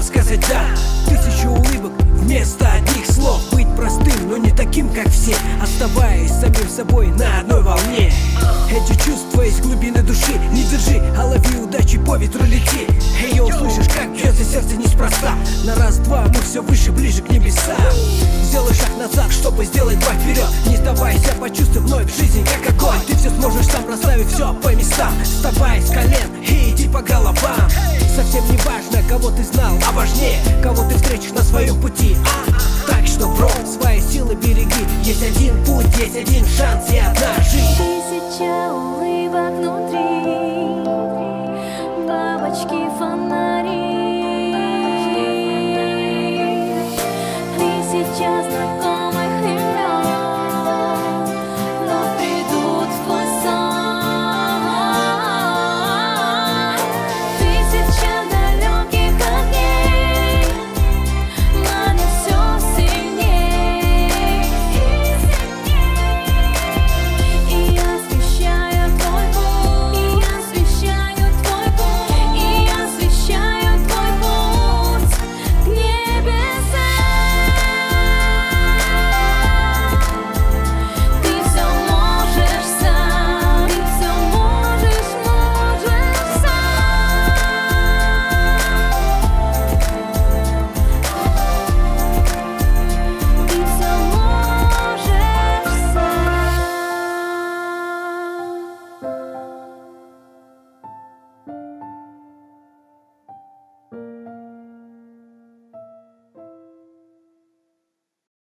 бы сказать «да» Тысячу улыбок вместо одних слов. Быть простым, но не таким, как все. Оставаясь самим собой на одной волне. Эти чувства из глубины души. Не держи, а лови удачи, по ветру лети. Эй, hey, услышишь, как бьется сердце неспроста. На раз-два мы все выше, ближе к небесам. Сделай шаг назад, чтобы сделать два вперед Не сдавайся, почувствуй вновь жизнь как огонь. Ты все сможешь сам расставить все по местам. Вставай с колен, Есть один путь, есть один шанс и одна жизнь. Тысяча улыбок внутри Бабочки, фонари. Ты сейчас знаком